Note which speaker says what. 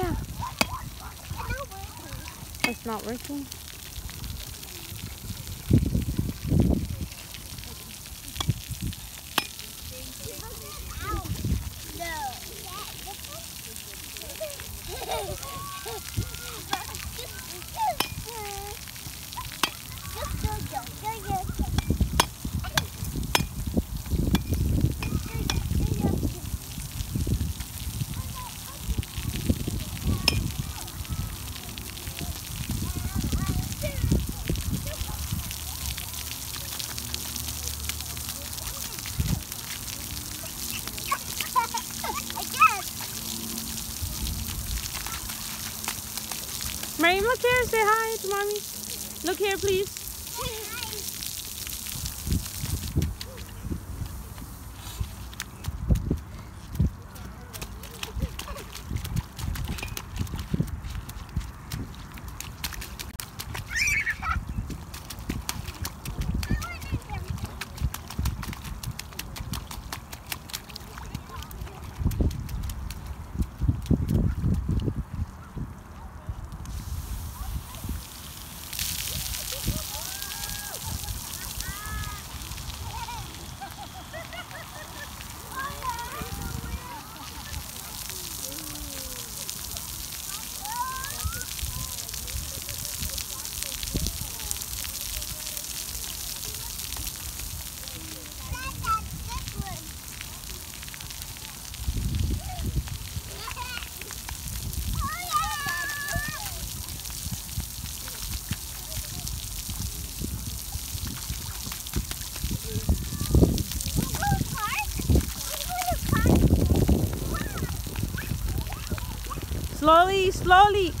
Speaker 1: yeah. It's not working. It's not working? Look here. Say hi to mommy. Look here, please. Slowly, slowly.